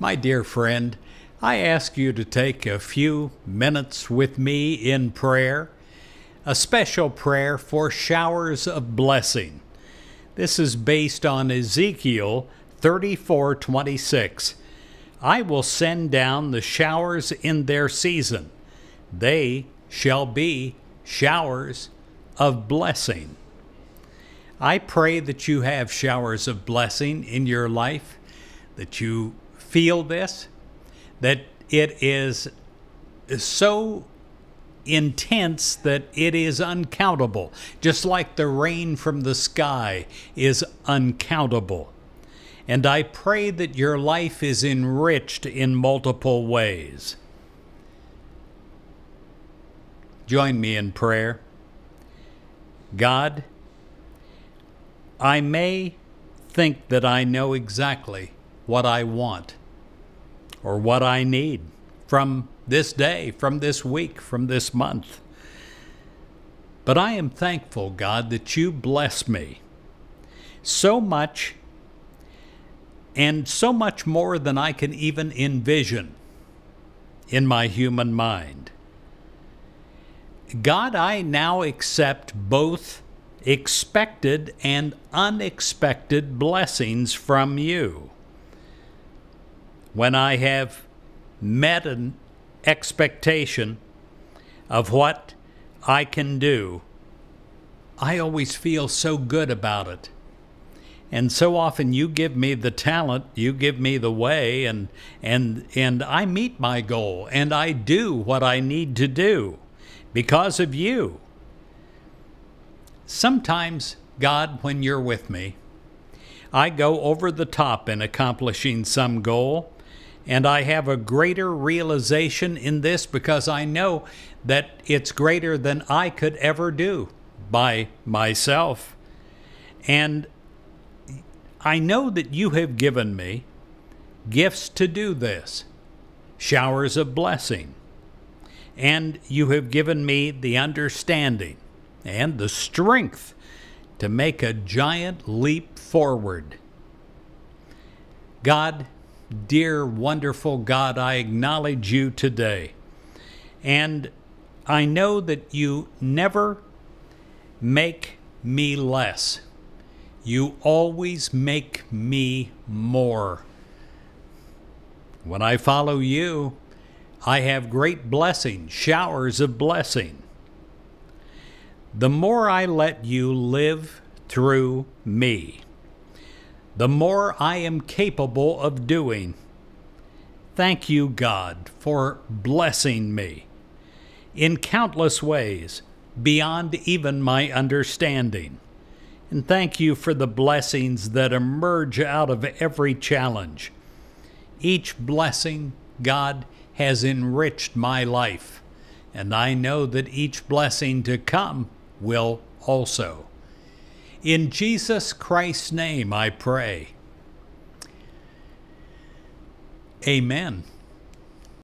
My dear friend, I ask you to take a few minutes with me in prayer, a special prayer for showers of blessing. This is based on Ezekiel 34:26. I will send down the showers in their season. They shall be showers of blessing. I pray that you have showers of blessing in your life, that you feel this, that it is so intense that it is uncountable, just like the rain from the sky is uncountable. And I pray that your life is enriched in multiple ways. Join me in prayer. God, I may think that I know exactly what I want or what I need from this day, from this week, from this month. But I am thankful, God, that you bless me so much and so much more than I can even envision in my human mind. God, I now accept both expected and unexpected blessings from you when I have met an expectation of what I can do, I always feel so good about it. And so often you give me the talent, you give me the way, and, and, and I meet my goal and I do what I need to do because of you. Sometimes, God, when you're with me, I go over the top in accomplishing some goal and I have a greater realization in this because I know that it's greater than I could ever do by myself. And I know that you have given me gifts to do this, showers of blessing. And you have given me the understanding and the strength to make a giant leap forward. God, Dear, wonderful God, I acknowledge you today. And I know that you never make me less. You always make me more. When I follow you, I have great blessing, showers of blessing. The more I let you live through me, the more I am capable of doing. Thank you, God, for blessing me in countless ways beyond even my understanding. And thank you for the blessings that emerge out of every challenge. Each blessing, God, has enriched my life, and I know that each blessing to come will also. In Jesus Christ's name I pray. Amen.